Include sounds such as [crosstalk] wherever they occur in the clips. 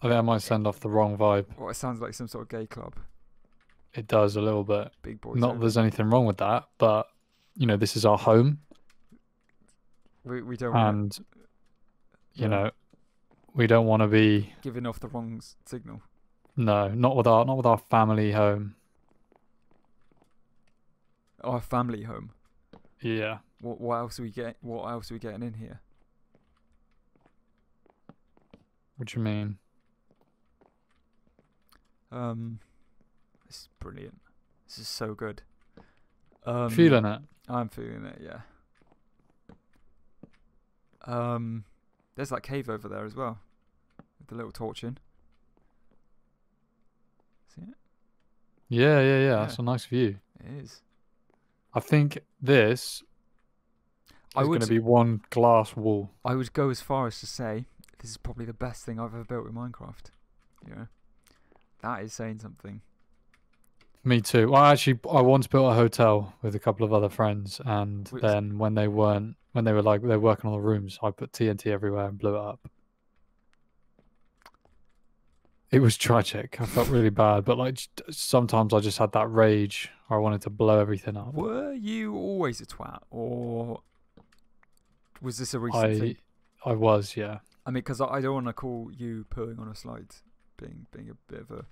I think I might send off the wrong vibe. Well, it sounds like some sort of gay club. It does a little bit. Big boys. Not that there's anything wrong with that, but you know, this is our home, we we don't want and you know, we don't want to be giving off the wrong signal. no, not with our not with our family home. Our family home. Yeah. What what else are we get? What else are we getting in here? What do you mean? Um, this is brilliant. This is so good. Um, Feeling it? I'm feeling it. Yeah. Um, there's that cave over there as well, with the little torch in. See it? Yeah, yeah, yeah. Yeah. That's a nice view. It is. I think this I is going to be one glass wall. I would go as far as to say this is probably the best thing I've ever built in Minecraft. You know, that is saying something. Me too. Well, actually, I once built a hotel with a couple of other friends, and s- then when they weren't, when they were like they're working on the rooms, I put TNT everywhere and blew it up. It was tragic. I felt really bad, but like sometimes I just had that rage, I wanted to blow everything up. Were you always a twat, or was this a recent I, thing? I was, yeah. I mean, because I don't want to call you pulling on a slide being being a bit of a,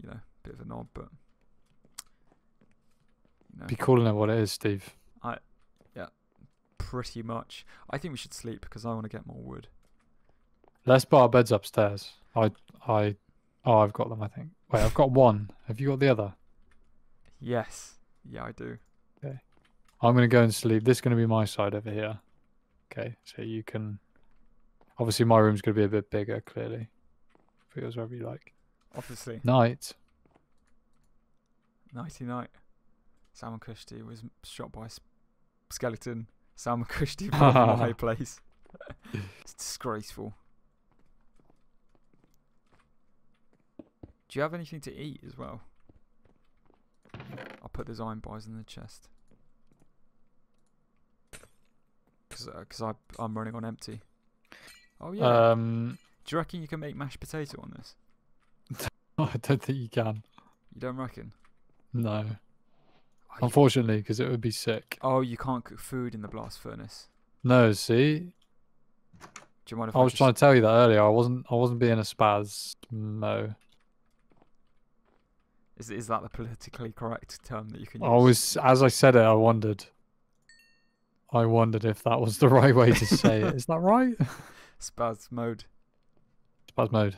you know, bit of a knob, but you know, Be calling it what it is, Steve. I yeah, pretty much. I think we should sleep because I want to get more wood. Let's put our beds upstairs. I, I, oh, I've got them. I think. Wait, I've got one. Have you got the other? Yes, yeah, I do. Okay. I'm gonna go and sleep. This is gonna be my side over here. Okay, so you can. Obviously, my room's gonna be a bit bigger. Clearly, put yours wherever you like. Obviously, Night. nighty night. Salmon Kushti was shot by a s- skeleton. Salmon Kushti [laughs] from my place. [laughs] it's disgraceful. Do you have anything to eat as well? I'll put those iron bars in the chest. Because uh, cause I, I'm running on empty. Oh, yeah. Um, Do you reckon you can make mashed potato on this? [laughs] I don't think you can. You don't reckon? No, Oh, unfortunately, because it would be sick. oh, you can't cook food in the blast furnace. No, see, Do you mind if I I, was just... trying to tell you that earlier. I wasn't. I wasn't being a spasmo. Is, is that the politically correct term that you can use? I was, as I said it, I wondered. I wondered if that was the [laughs] right way to say it. Is that right? [laughs] Spaz mode. Spasmode.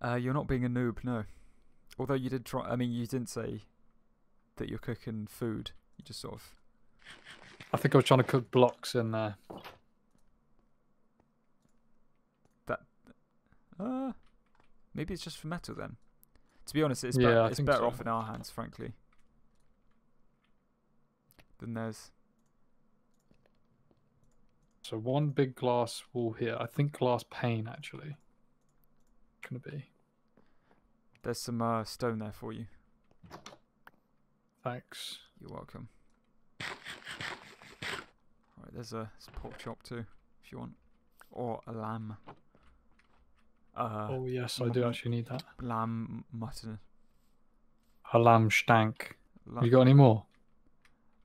Uh, you're not being a noob, no. Although you did try. I mean, you didn't say that you're cooking food. You just sort of. I think I was trying to cook blocks in there. Uh, maybe it's just for metal then. To be honest, it's, Yeah, I it's better so. off in our hands, frankly. Than theirs. So one big glass wall here. I think glass pane actually. Gonna be. There's some uh, stone there for you. Thanks. You're welcome. Right, there's a, there's a pork chop too, if you want, or a lamb. Uh, oh yes, I do actually need that. lamb mutton. A lamb stank. La- You got any more?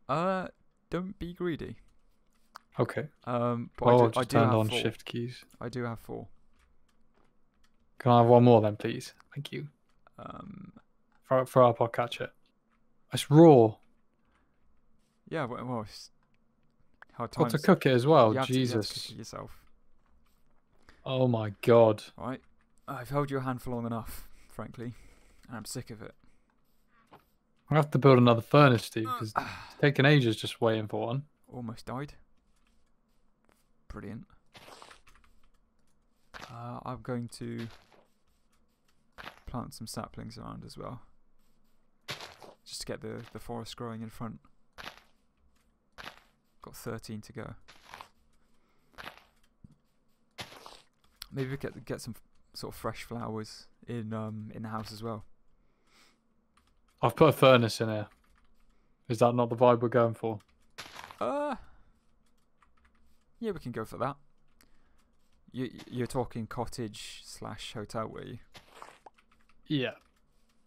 uh, don't be greedy. Okay. Um, but oh, I do, I do turned on four. shift keys. I do have four. Can I have one more then, please? Thank you. Um, up, I'll catch it. It's raw. yeah, well, well it's hard Got to cook it as well. you have to- you have to cook Jesus. it yourself. Oh my god. Right. I've held your hand for long enough, frankly, and I'm sick of it. I have to build another furnace, Steve, because Ah. it's taking ages just waiting for one. Almost died. Brilliant. Uh, I'm going to plant some saplings around as well, just to get the the forest growing in front. Got 13 to go. Maybe we get get some sort of fresh flowers in um in the house as well. I've put a furnace in here. Is that not the vibe we're going for? Uh, yeah, we can go for that. You you're talking cottage slash hotel, were you? Yeah.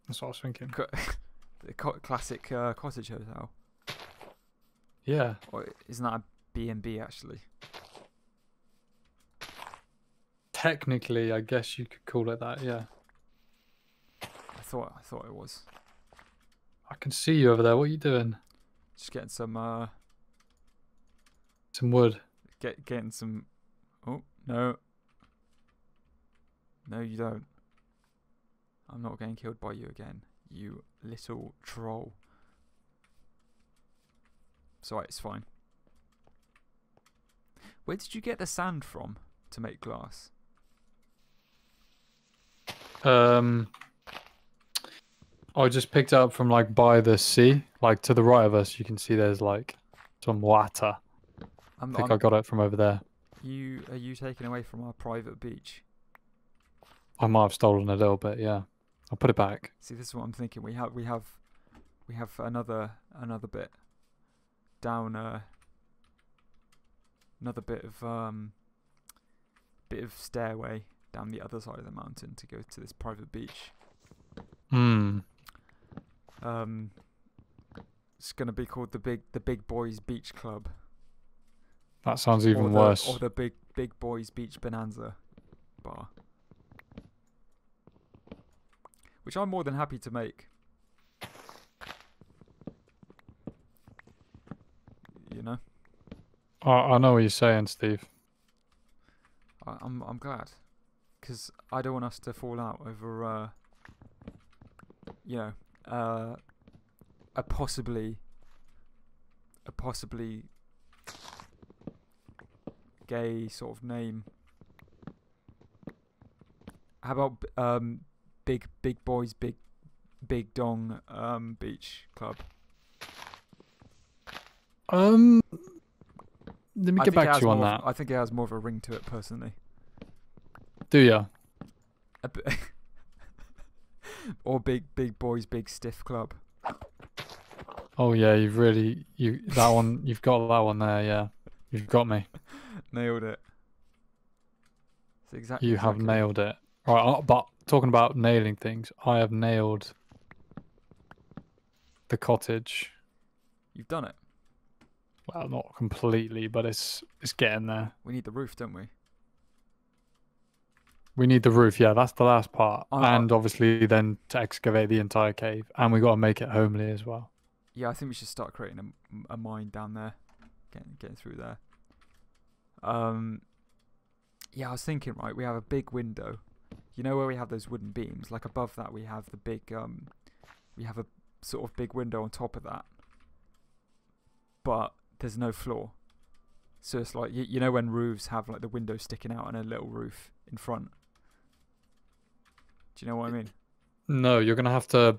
That's what I was thinking. Co- [laughs] the co- classic uh, cottage hotel, Yeah. or isn't that a B and B actually? Technically, I guess you could call it that, yeah. I thought I thought it was. I can see you over there. What are you doing? Just getting some uh Some wood. Get getting some. Oh no. No, you don't. I'm not getting killed by you again, you little troll. Sorry, it's fine. Where did you get the sand from to make glass? Um, I just picked it up from like by the sea, like to the right of us. You can see there's like some water. I'm, I think I'm- I got it from over there. you are you taken away from our private beach? I might have stolen a little bit. Yeah, I'll put it back. See, this is what I'm thinking. We have we have we have another another bit down uh another bit of um bit of stairway down the other side of the mountain to go to this private beach. Hmm. Um it's going to be called the big the Big Boys Beach Club That sounds or even the, worse. or the Big Big Boys Beach Bonanza bar. Which I'm more than happy to make. You know? I, I know what you're saying, Steve. I, I'm I'm glad, because I don't want us to fall out over, uh, you know, uh, a possibly, a possibly gay sort of name. How about um, big big boys big big dong um beach club? Um, let me I get back to you on that. of- I think it has more of a ring to it personally. Do ya? A [laughs] or big big boys big stiff club. Oh yeah, you've really you that one. You've got that one there. Yeah, you've got me. Nailed it. It's exactly. You have exactly. nailed it. Right, uh, but talking about nailing things, I have nailed the cottage. You've done it. Well, not completely, but it's it's getting there. We need the roof, don't we? We need the roof. Yeah, that's the last part, and obviously then to excavate the entire cave, and we got to make it homely as well. Yeah, I think we should start creating a mine down there, getting getting through there. Um, yeah, I was thinking, right, we have a big window. You know where we have those wooden beams? Like above that, we have the big um, we have a sort of big window on top of that, but there's no floor. So it's like you, you know when roofs have like the window sticking out and a little roof in front. Do you know what I mean? No, you're gonna have to.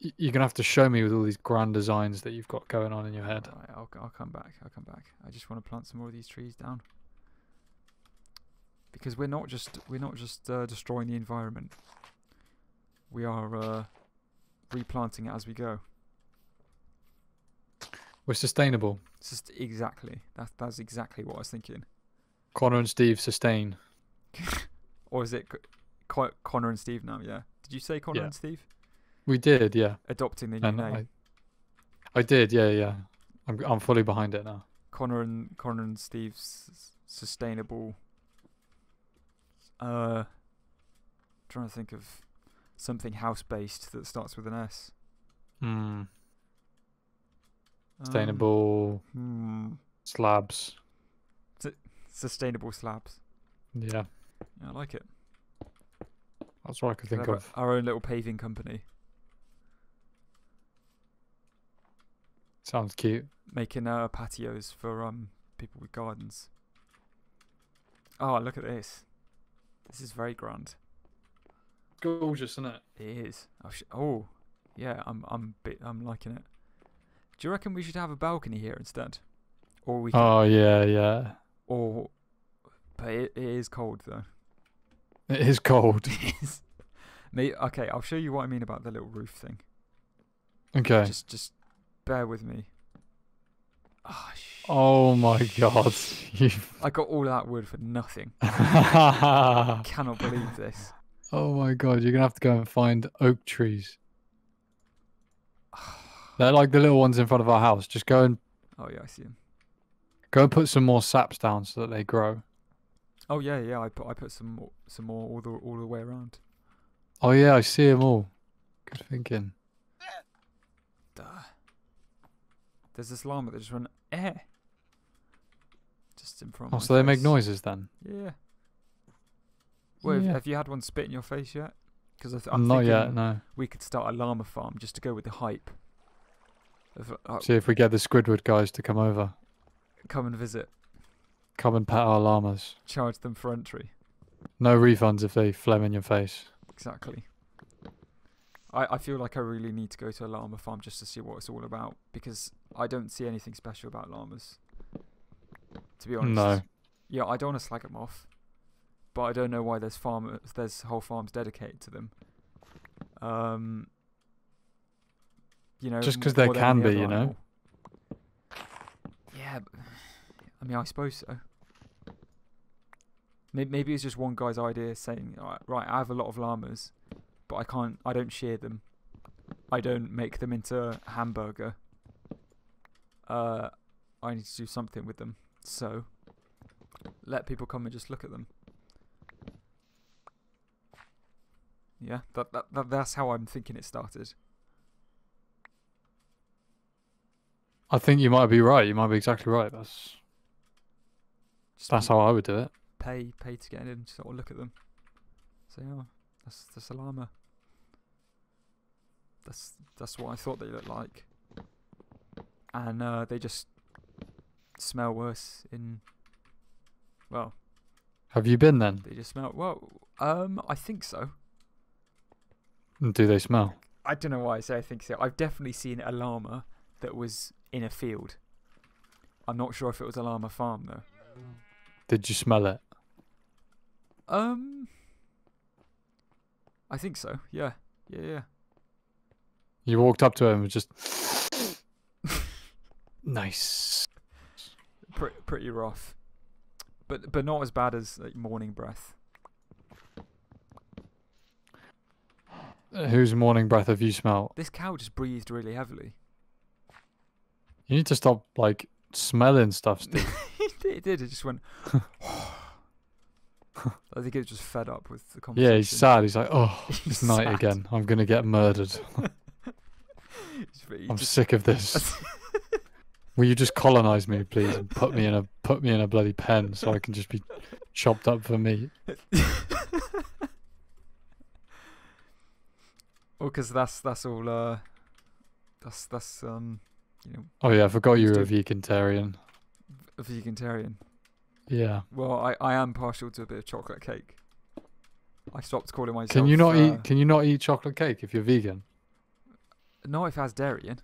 You're gonna have to show me with all these grand designs that you've got going on in your head. I'll, I'll come back. I'll come back. I just want to plant some more of these trees down because we're not just we're not just uh, destroying the environment. We are uh, replanting it as we go. We're sustainable. It's just exactly that. That's exactly what I was thinking. Conor and Steve sustain. [laughs] Or is it Con- Conor and Steve now? Yeah. Did you say Conor Yeah. and Steve We did, yeah. adopting the new And name? I, I did, yeah, yeah. I'm I'm fully behind it now. Conor and Conor and Steve's sustainable. Uh, trying to think of something house based that starts with an S. Hmm. Um, Sustainable hmm, slabs. sustainable slabs. Yeah, Yeah, I like it. that's what I could think of. our own little paving company, Sounds cute. making uh, patios for um people with gardens. Oh, look at this! This is very grand. Gorgeous, isn't it? It is. Oh, sh- oh yeah. I'm I'm bit, I'm liking it. Do you reckon we should have a balcony here instead, or we? Can, Oh yeah, yeah. or, but it, it is cold though. It is cold. [laughs] It is. Me. Okay, I'll show you what I mean about the little roof thing. Okay. Just just bear with me. Sh- Oh my god. [laughs] I got all that wood for nothing. I [laughs] Cannot believe this. Oh my god, you're gonna have to go and find oak trees. They're like the little ones in front of our house. Just go and Oh yeah, I see them. go and put some more saps down so that they grow. Oh yeah, yeah. I put I put some more, some more all the all the way around. Oh yeah, I see them all. Good thinking. Duh. There's this llama that just went eh. Just in front. Oh, so they make noises then? Yeah. Well, have- Yeah. have you had one spit in your face yet? Because th- I'm Not yet, no. we could start a llama farm just to go with the hype. Of, uh, See if we get the Squidward guys to come over. come and visit, Come and pet our llamas. charge them for entry. No refunds if they phlegm in your face. Exactly. I, I feel like I really need to go to a llama farm just to see what it's all about because I don't see anything special about llamas. To be honest. No. Yeah, I don't want to slag them off, but I don't know why there's farmers, there's whole farms dedicated to them. Um, you know, Just 'cause there can be, you know? animal. Yeah, but, I mean, I suppose so. Maybe, maybe it's just one guy's idea saying, "Alright, right, I have a lot of llamas, but I can't, I don't shear them. I don't make them into a hamburger. Uh, I need to do something with them. So, let people come and just look at them. Yeah, that, that, that that's how I'm thinking it started. I think you might be right. You might be exactly right. That's Just that's how I would do it. pay pay to get in, and sort of look at them. Say, oh, that's the a llama. That's that's what I thought they looked like. And uh, they just smell worse in. Well, Have you been then? they just smell. Well, um, I think so. Do they smell? I don't know why I say I think so. I've definitely seen a llama that was in a field. I'm not sure if it was a llama farm though. Did you smell it? Um, I think so. Yeah, yeah, yeah. You walked up to it and just nice. Pre- pretty rough, but but not as bad as like morning breath. [gasps] Whose morning breath have you smelled? This cow just breathed really heavily. You need to stop like smelling stuff, [laughs] Steve. it did. It just went. [sighs] I think it was just fed up with the conversation. yeah, he's sad. He's like, oh, [laughs] it's night sad. again. I'm gonna get murdered. [laughs] He's re- he I'm just- sick of this. Will you just colonize me, please, and put me in a put me in a bloody pen so I can just be chopped up for meat? [laughs] well, because that's that's all. Uh, that's that's um, you know, Oh yeah, I forgot you were a vegetarian. a vegetarian. Yeah. Well, I, I am partial to a bit of chocolate cake. I stopped calling myself. Can you not uh, eat? Can you not eat chocolate cake if you're vegan? Not if it has dairy in.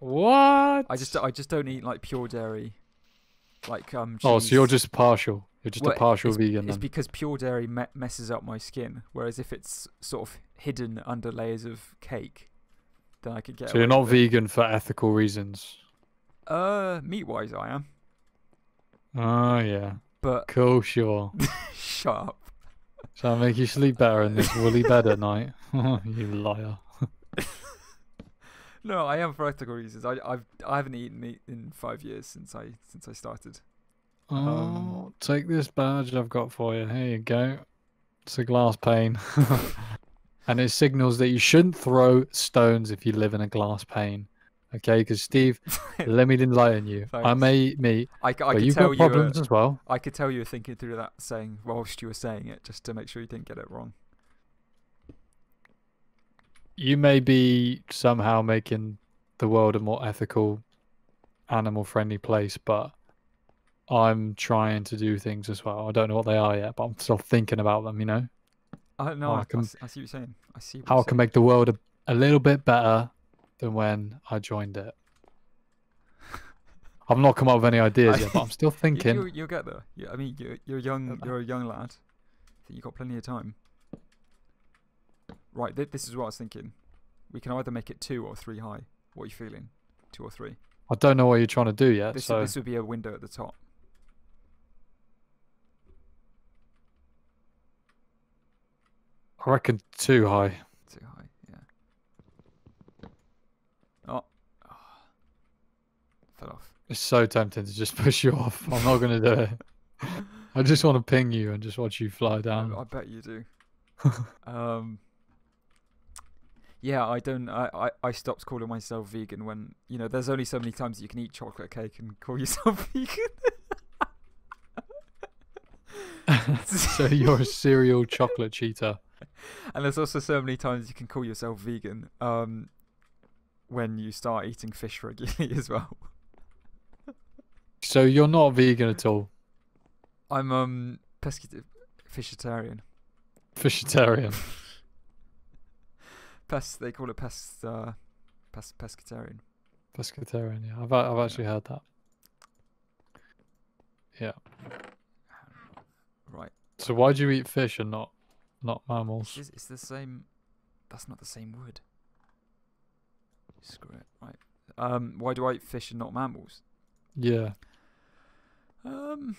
What? I just I just don't eat like pure dairy. Like um. Oh, so you're just partial. You're just Well, a partial vegan It's then. because pure dairy me- messes up my skin, whereas if it's sort of hidden under layers of cake, then I could get. So you're not with it. vegan for ethical reasons. Uh, meat wise, I am, Oh yeah. but Cool, sure. [laughs] shut up. So I make you sleep better in this woolly bed at [laughs] night. [laughs] you liar. No, I am for ethical reasons. I I've I haven't eaten meat in five years since I since I started. Oh, Um, take this badge I've got for you. Here you go. It's a glass pane. [laughs] and it signals that you shouldn't throw stones if you live in a glass pane. Okay, because Steve, [laughs] let me enlighten you. I Thanks. may eat meat, I, I but you've tell got you. Were, problems as well. I could tell you were thinking through that saying whilst you were saying it, just to make sure you didn't get it wrong. You may be somehow making the world a more ethical, animal friendly place, but I'm trying to do things as well. I don't know what they are yet, but I'm still thinking about them. You know, I no, Oh, I I, can- I see what you're saying. I see what how I can saying. make the world a, a little bit better than when I joined it. [laughs] I've not come up with any ideas yet, but I'm [laughs] still thinking. You, you'll get there. You, I mean, you're, you're young. You're a young lad. I think you've got plenty of time. Right. Th- this is what I was thinking. We can either make it two or three high. What are you feeling? Two or three. I don't know what you're trying to do yet, This so this would be a window at the top. I reckon too high. Too high. Yeah. Oh. [sighs] Fell off. It's so tempting to just [laughs] push you off. I'm not gonna do it. I just want to ping you and just watch you fly [laughs] I, down. I bet you do. [laughs] um. Yeah, I don't. I, I, I stopped calling myself vegan when you know. There's only so many times you can eat chocolate cake and call yourself [laughs] vegan. [laughs] so you're a serial chocolate cheater. and there's also so many times you can call yourself vegan. Um, when you start eating fish regularly [laughs] as well. So you're not vegan at all. I'm um pescat fishitarian. Fishitarian. Pest. They call it pest. Uh, pest pescatarian. Pescatarian, yeah. I've I've actually heard that. Yeah. Right. So why do you eat fish and not not mammals? just- it's the same. That's not the same wood. Screw it. Right. Um. Why do I eat fish and not mammals? Yeah. Um.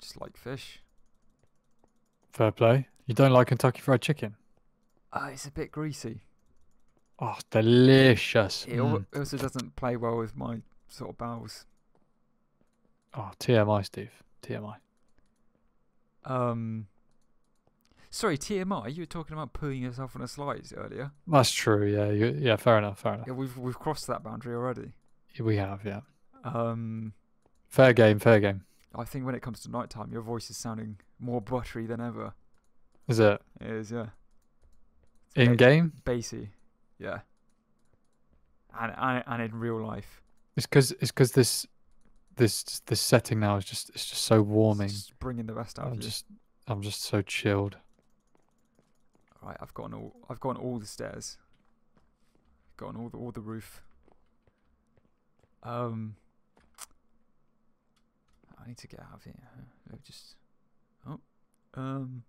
Just like fish. Fair play. You don't like Kentucky Fried Chicken? Uh, it's a bit greasy. Oh, delicious. It, Mm. it also doesn't play well with my sort of bowels. Oh, TMI, Steve. TMI. Um. Sorry, TMI. You were talking about putting yourself on a slide earlier. That's true. Yeah. You, yeah. Fair enough. Fair enough. Yeah, we've we've crossed that boundary already. We have. Yeah. Um. Fair game. Fair game. I think when it comes to nighttime, your voice is sounding more buttery than ever. Is it It is, yeah. It's in ba- game? bassy, yeah. And and and in real life, It's because it's because this this this setting now is just it's just so it's warming. just bringing the best out I'm of you. just I'm just so chilled. Right, I've gone all I've gone all the stairs. Gone all the all the roof. Um. I need to get out of here. just. Oh. Um.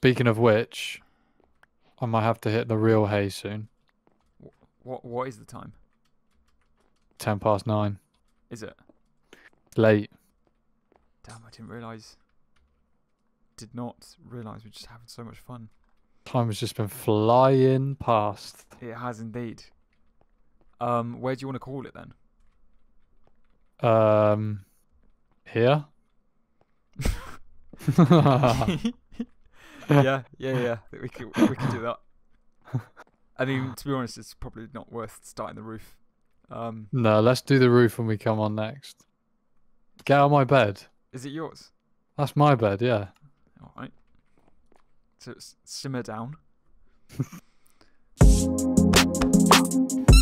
Speaking of which, I might have to hit the real hay soon. What what is the time? Ten past nine. Is it? Late. Damn, I didn't realise. Did not realise we're just having so much fun. Time has just been flying past. It has indeed. Um, where do you want to call it then? Um, here. [laughs] [laughs] [laughs] yeah, yeah, yeah. We could we could do that. I mean, to be honest, it's probably not worth starting the roof. Um, No, let's do the roof when we come on next. Get out of my bed. is it yours? That's my bed. Yeah. All right. So simmer down. [laughs]